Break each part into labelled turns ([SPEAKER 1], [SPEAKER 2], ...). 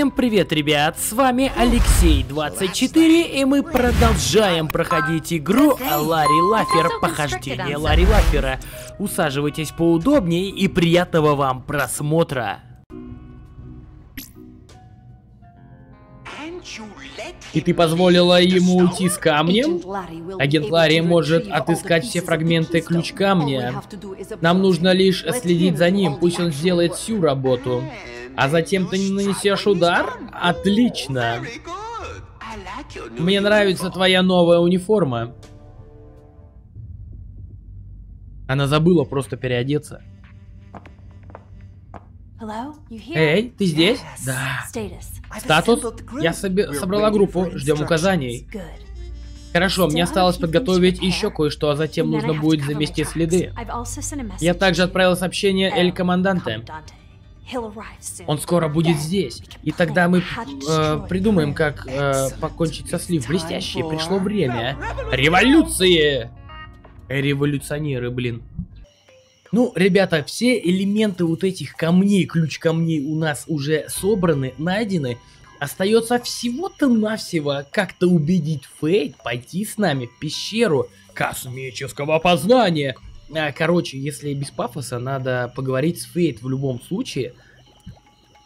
[SPEAKER 1] Всем привет, ребят! С вами Алексей24, и мы продолжаем проходить игру Ларри Лафер, похождение Ларри Лафера. Усаживайтесь поудобнее и приятного вам просмотра. И ты позволила ему уйти с камнем? Агент Ларри может отыскать все фрагменты ключ камня. Нам нужно лишь следить за ним, пусть он сделает всю работу. А затем ты нанесешь удар? Отлично. Мне нравится твоя новая униформа. Она забыла просто переодеться. Эй, ты здесь? Да. Статус? Я собрала группу, ждем указаний. Хорошо, мне осталось подготовить еще кое-что, а затем нужно будет замести следы. Я также отправил сообщение Эль Команданте. Он скоро будет здесь. И тогда мы э, придумаем, как э, покончить со слив. Блестящее, пришло время. Революции! Революционеры, блин. Ну, ребята, все элементы вот этих камней, ключ камней у нас уже собраны, найдены. Остается всего-то навсего как-то убедить Фейт пойти с нами в пещеру космического познания. А, короче, если без пафоса, надо поговорить с Фейт в любом случае.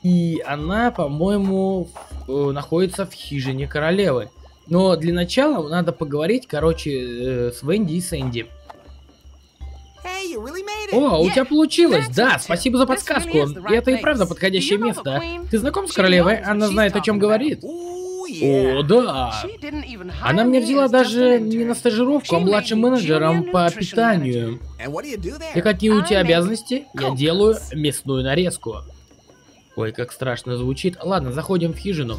[SPEAKER 1] И она, по-моему, э, находится в хижине королевы. Но для начала надо поговорить, короче, э, с Венди и Сэнди. О, у тебя получилось! Да, спасибо за подсказку. И это и правда подходящее место. Ты знаком с королевой? Она знает, о чем говорит. О, да. Она меня взяла даже не на стажировку, а младшим менеджером по питанию. И какие у тебя обязанности? Я делаю мясную нарезку. Ой, как страшно звучит. Ладно, заходим в хижину.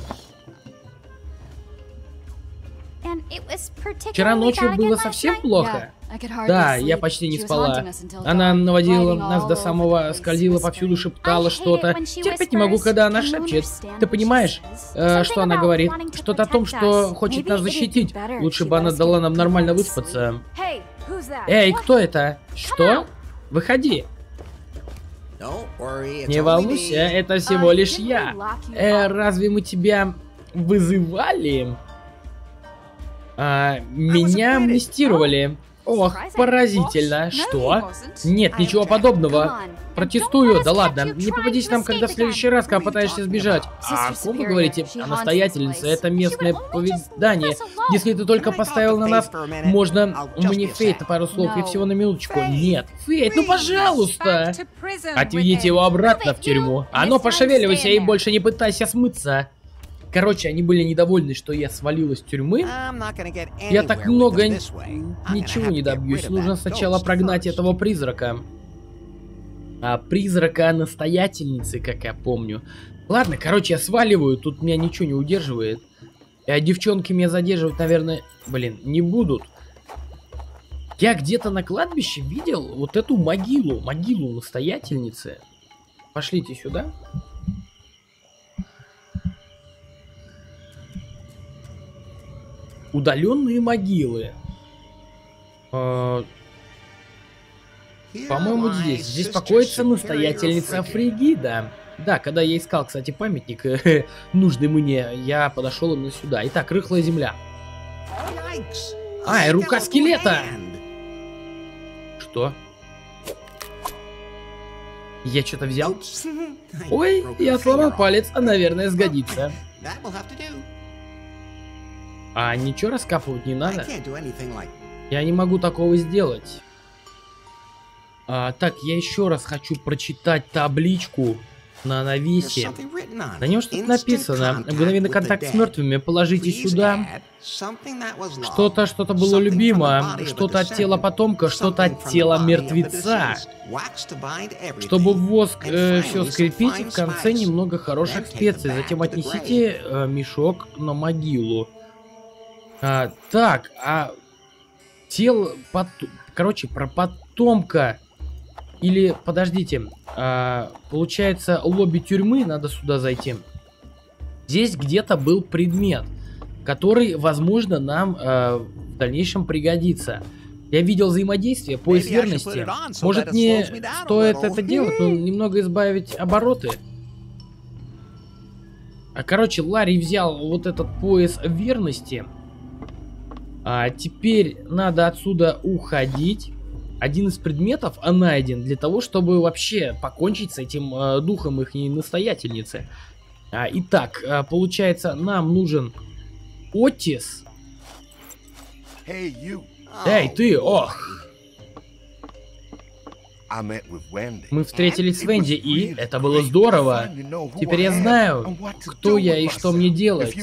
[SPEAKER 1] Вчера ночью было совсем плохо. Да, я почти не спала. Она наводила нас до самого, скользила повсюду, шептала что-то. Терпеть не могу, когда она шепчет. Ты понимаешь, э, что она говорит? Что-то о том, что хочет нас защитить. Лучше бы она дала нам нормально выспаться. Эй, кто это? Что? Выходи. Не волнуйся, это всего лишь я. Э, разве мы тебя вызывали? А, меня амнистировали. Ох, поразительно. Что? Нет, ничего подобного. Протестую, да ладно. Не попадись нам, когда в следующий раз, когда пытаешься сбежать. А о ком вы говорите? О настоятельнице. Это местное поведание. Если ты только поставил на нас, можно мне Фейт пару слов и всего на минуточку. Нет. Фейт, ну пожалуйста. Отведите его обратно в тюрьму. А ну пошевеливайся и больше не пытайся смыться. Короче, они были недовольны, что я свалил из тюрьмы. Я так много ничего не добьюсь. Нужно сначала прогнать этого призрака. А призрака настоятельницы, как я помню. Ладно, короче, я сваливаю, тут меня ничего не удерживает. А девчонки меня задерживать, наверное, блин, не будут. Я где-то на кладбище видел вот эту могилу, могилу настоятельницы. Пошлите сюда. Удаленные могилы. Э, По-моему, здесь. Здесь покоится настоятельница Фригида. Да, когда я искал, кстати, памятник, нужный мне, я подошел именно сюда. Итак, рыхлая земля. Ай, рука скелета! Что? Я что-то взял? Ой, я сломал палец, а, наверное, сгодится. А ничего раскапывать не надо? Я не могу такого сделать. А, так, я еще раз хочу прочитать табличку на навесе. На нем что-то написано. Мгновенный контакт с мертвыми положите сюда. Что-то, что-то было любимо. Что-то от тела потомка, что-то от тела мертвеца. Чтобы воск э, все скрепить, в конце немного хороших специй. Затем отнесите э, мешок на могилу. А, так, а тело, пот... короче, про потомка или, подождите, а, получается лобби тюрьмы, надо сюда зайти. Здесь где-то был предмет, который, возможно, нам а, в дальнейшем пригодится. Я видел взаимодействие, поиск верности. Может, не стоит это делать, но немного избавить обороты? А, короче, Ларри взял вот этот пояс верности. А теперь надо отсюда уходить. Один из предметов найден для того, чтобы вообще покончить с этим э, духом их настоятельницы. А, итак, а, получается, нам нужен Отис. Эй, ты, ох! Мы встретились с Венди, и это было здорово. Теперь я знаю, кто я и что мне делать.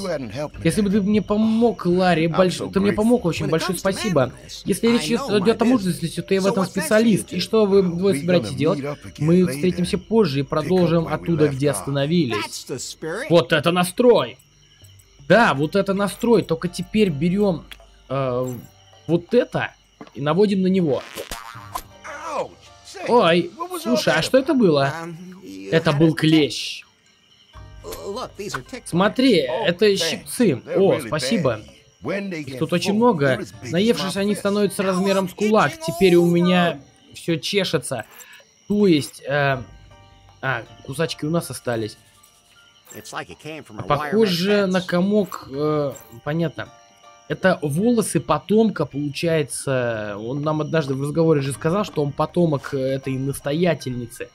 [SPEAKER 1] Если бы ты мне помог, Ларри, больш... ты мне помог, очень большое спасибо. Если речь идет о мужественности, то я в этом специалист. И что вы двое собираетесь делать? Мы встретимся позже и продолжим оттуда, где остановились. Вот это настрой! Да, вот это настрой, только теперь берем э, вот это и наводим на него. Ой, слушай, а что это было? Это был клещ. Смотри, это щипцы. О, спасибо. Их тут очень много. Наевшись, они становятся размером с кулак. Теперь у меня все чешется. То есть... Э... А, кусачки у нас остались. Похоже на комок... Э... Понятно. Это волосы потомка, получается. Он нам однажды в разговоре же сказал, что он потомок этой настоятельницы.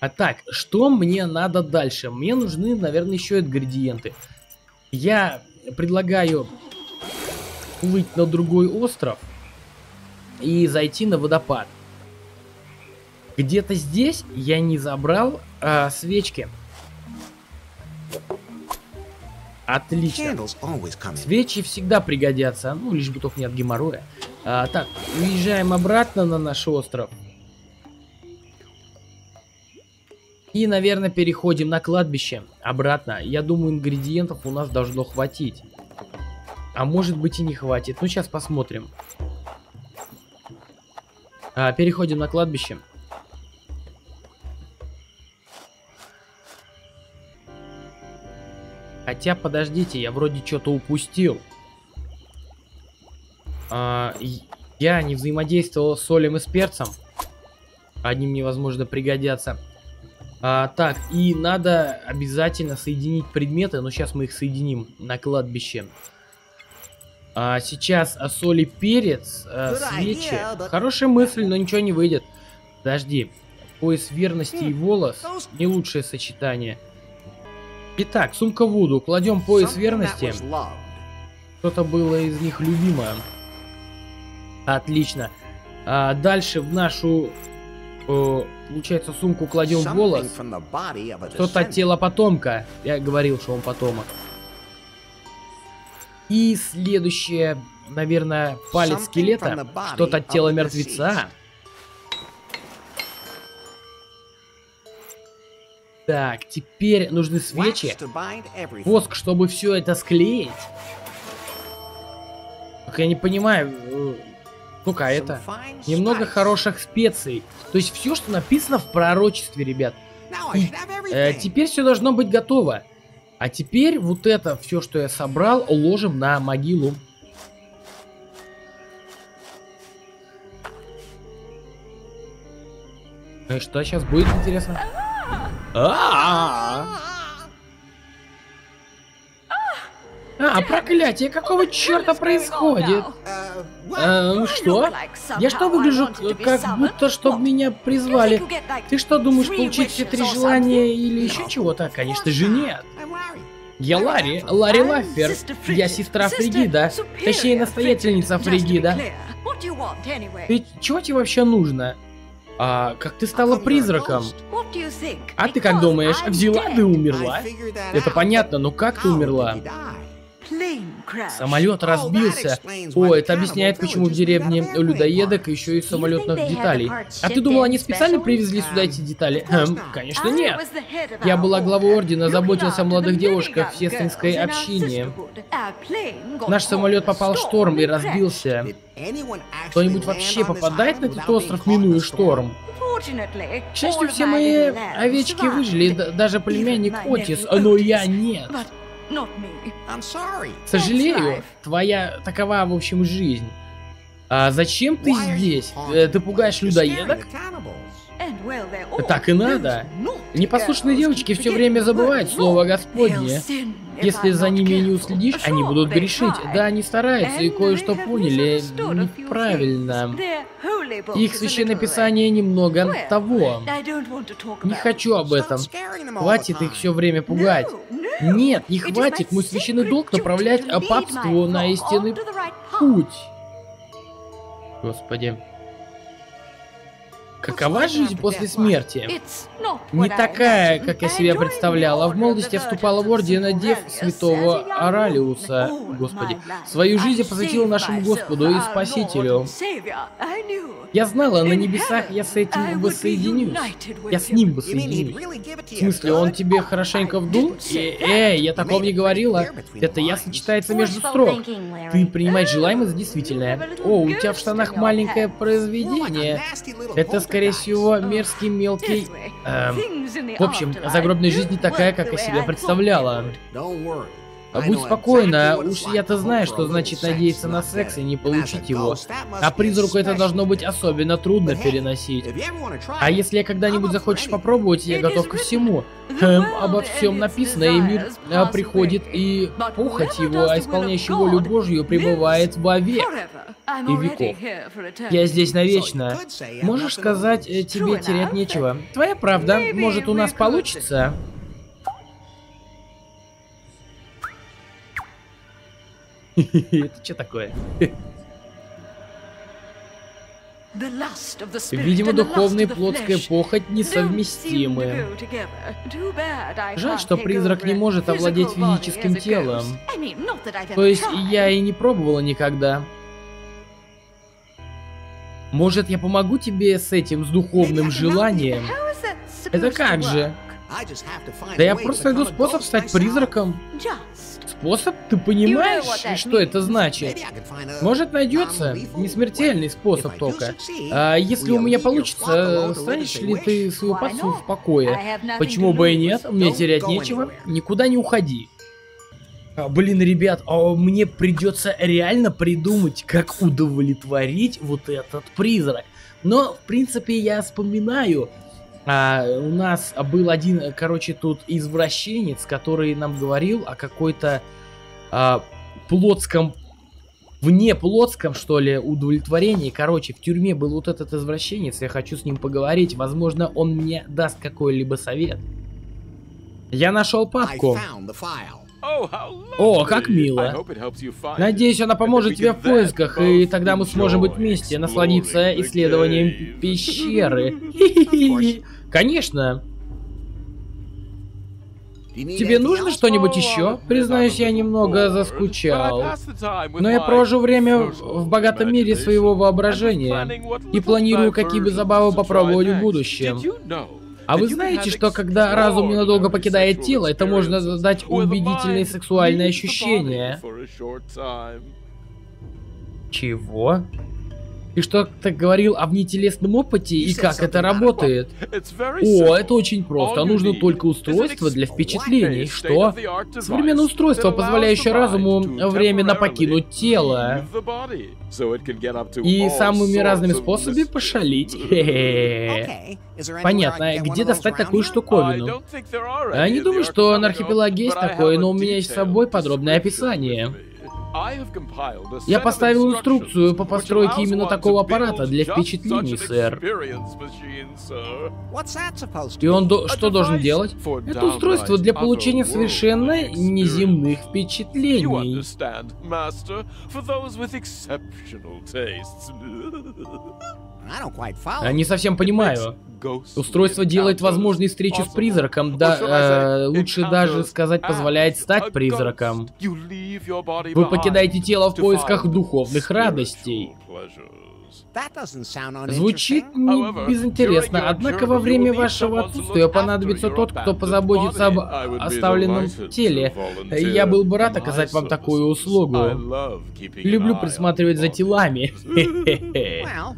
[SPEAKER 1] А так, что мне надо дальше? Мне нужны, наверное, еще ингредиенты. Я предлагаю плыть на другой остров и зайти на водопад. Где-то здесь я не забрал а, свечки. Отлично. Свечи всегда пригодятся, ну, лишь бы только не от геморроя. А, так, уезжаем обратно на наш остров. И, наверное, переходим на кладбище. Обратно. Я думаю, ингредиентов у нас должно хватить. А может быть и не хватит. Ну, сейчас посмотрим. А, переходим на кладбище. Хотя, подождите, я вроде что-то упустил. А, я не взаимодействовал с солем и с перцем. Одним мне, возможно, пригодятся. А, так, и надо обязательно соединить предметы, но сейчас мы их соединим на кладбище. А, сейчас а, соль и перец, а, свечи. Хорошая мысль, но ничего не выйдет. Подожди. Пояс верности и волос не лучшее сочетание. Итак, сумка Вуду. Кладем пояс верности. Что-то было из них любимое. Отлично. А дальше в нашу, э, получается, сумку кладем волос. Что-то от тела потомка. Я говорил, что он потомок. И следующее, наверное, палец скелета. Что-то от тела мертвеца. Так, теперь нужны свечи. Воск, чтобы все это склеить. Так я не понимаю. Э, ну-ка, это немного хороших специй. То есть все, что написано в пророчестве, ребят. И, э, теперь все должно быть готово. А теперь вот это все, что я собрал, ложим на могилу. И э, что сейчас будет интересно? А, а, проклятие, какого черта происходит? А, что? Я что выгляжу, как будто, чтобы меня призвали? Ты что, думаешь получить все три желания или еще чего-то? Конечно же нет. Я Ларри, Ларри Лаффер. Я сестра Фригида. Точнее, настоятельница Фригида. Ты чего тебе вообще нужно? А, как ты стала призраком? А ты как думаешь, взяла да умерла? Это понятно, но как ты умерла? Самолет разбился. О, это объясняет, почему в деревне людоедок еще и самолетных деталей. А ты думал, они специально привезли сюда эти детали? Хм, конечно нет. Я была главой ордена, заботился о молодых девушках в сестринской общине. Наш самолет попал в шторм и разбился. Кто-нибудь вообще попадает на этот остров, минуя шторм? К счастью, все мои овечки выжили, даже племянник Отис, но я нет. Сожалею, твоя такова, в общем, жизнь. А зачем ты здесь? Э, ты пугаешь людоедок? Так и надо. Непослушные девочки все время забывают слово Господне. Если за ними не уследишь, они будут грешить. Да, они стараются и кое-что поняли неправильно. Их священное писание немного того. Не хочу об этом. Хватит их все время пугать. Нет, не хватит. Мой священный долг направлять папству на истинный путь. Господи. Какова жизнь после смерти? Не такая, как я себе представляла. В молодости я вступала в орден Дев Святого Оралиуса. Господи. Свою жизнь я посвятила нашему Господу и Спасителю. Я знала, на небесах я с этим воссоединюсь. Я с ним воссоединюсь. В смысле, он тебе хорошенько вдул? Э, эй, я такого не говорила. Это ясно читается между строк. Ты принимаешь желаемое за действительное. О, у тебя в штанах маленькое произведение. Это, скорее всего, мерзкий мелкий... Эм, в общем, загробная жизнь не такая, как я себе представляла. А будь спокойна, уж я-то знаю, что значит надеяться на секс и не получить его. А призраку это должно быть особенно трудно переносить. А если я когда-нибудь захочешь попробовать, я готов ко всему. Эм, обо всем написано, и мир а, приходит, и похоть его, а исполняющий волю Божью, пребывает вовек и веков. Я здесь навечно. Можешь сказать, э, тебе терять нечего. Твоя правда, может у нас получится? Это что такое? Видимо, духовная и плотская похоть несовместимы. Жаль, что призрак не может овладеть физическим телом. То есть я и не пробовала никогда. Может, я помогу тебе с этим, с духовным желанием? Это как же? Да я просто найду способ стать призраком. Способ? Ты понимаешь, что это значит? Может найдется? Не смертельный способ только. А если у меня получится, станешь ли ты свою пацу в покое? Почему бы и нет? Мне терять нечего. Никуда не уходи. А, блин, ребят, а мне придется реально придумать, как удовлетворить вот этот призрак. Но, в принципе, я вспоминаю, а, у нас был один, короче, тут извращенец, который нам говорил о какой-то а, плотском, вне плотском, что ли, удовлетворении. Короче, в тюрьме был вот этот извращенец, я хочу с ним поговорить. Возможно, он мне даст какой-либо совет. Я нашел папку. О, как мило. Надеюсь, она поможет тебе в поисках, и тогда мы сможем быть вместе, насладиться исследованием пещеры. Конечно. Тебе нужно что-нибудь еще? Признаюсь, я немного заскучал. Но я провожу время в богатом мире своего воображения и планирую какие бы забавы попробовать в будущем. А вы знаете, что когда разум ненадолго покидает тело, это можно дать убедительные сексуальные ощущения? Чего? И что ты говорил о внетелесном опыте и как это работает? О, это очень просто. Нужно только устройство для впечатлений. Что? Современное устройство, позволяющее разуму временно покинуть тело. И самыми разными способами пошалить. Понятно. Где достать такую штуковину? Я не думаю, что на архипелаге есть такое, но у меня есть с собой подробное описание. Я поставил инструкцию по постройке именно такого аппарата для впечатлений, сэр. И он до что должен делать? Это устройство для получения совершенно неземных впечатлений. Я не совсем понимаю. Устройство делает возможной встречу с призраком, да, э, лучше даже сказать позволяет стать призраком. Вы покидаете тело в поисках духовных радостей. Звучит не безинтересно, однако во время вашего отсутствия понадобится тот, кто позаботится об оставленном теле. Я был бы рад оказать вам такую услугу. Люблю присматривать за телами.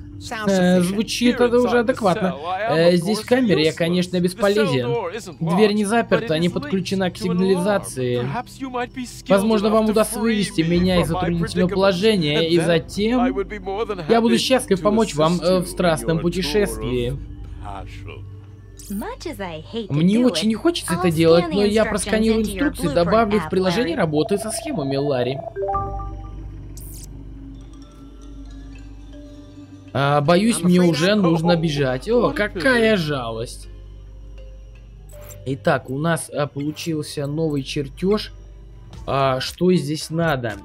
[SPEAKER 1] Э, звучит это уже адекватно. Э, здесь в камере я, конечно, бесполезен. Дверь не заперта, не подключена к сигнализации. Возможно, вам удастся вывести меня из затруднительного положения, и затем я буду счастлив помочь вам э, в страстном путешествии. Мне очень не хочется это делать, но я просканирую инструкции добавлю в приложение работы со схемами, Ларри. А, боюсь, мне уже нужно бежать. О, какая жалость. Итак, у нас а, получился новый чертеж. А, что здесь надо?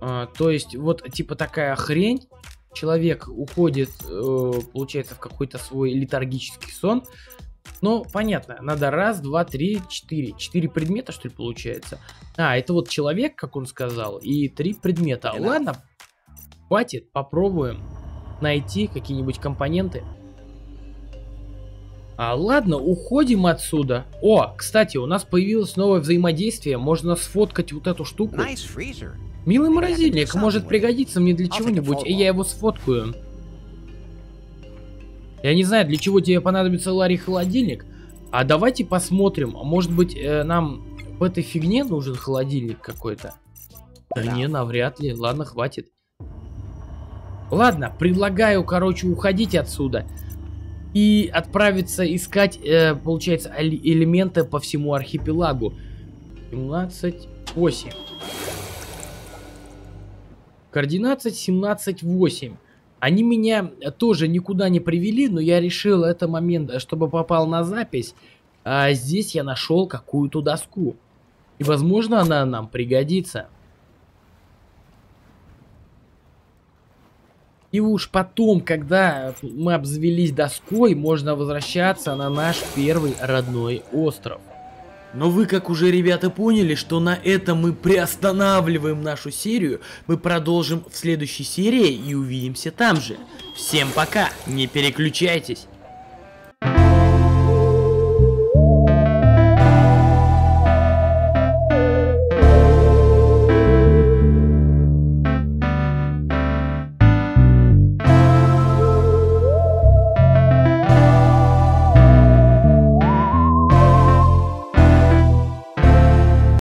[SPEAKER 1] А, то есть, вот типа такая хрень. Человек уходит, э, получается, в какой-то свой летаргический сон. Ну, понятно, надо раз, два, три, четыре. Четыре предмета, что ли, получается? А, это вот человек, как он сказал, и три предмета. Ладно, хватит, попробуем найти какие-нибудь компоненты. А, ладно, уходим отсюда. О, кстати, у нас появилось новое взаимодействие. Можно сфоткать вот эту штуку. Милый морозильник может пригодиться мне для чего-нибудь, и я его сфоткаю. Я не знаю, для чего тебе понадобится Ларри холодильник. А давайте посмотрим. Может быть, э, нам в этой фигне нужен холодильник какой-то? Да не, навряд ли. Ладно, хватит. Ладно, предлагаю, короче, уходить отсюда. И отправиться искать, э, получается, элементы по всему архипелагу. 17, 8. Координация 17.8. Они меня тоже никуда не привели, но я решил это момент, чтобы попал на запись. А здесь я нашел какую-то доску. И возможно она нам пригодится. И уж потом, когда мы обзавелись доской, можно возвращаться на наш первый родной остров. Но вы, как уже ребята поняли, что на этом мы приостанавливаем нашу серию, мы продолжим в следующей серии и увидимся там же. Всем пока, не переключайтесь.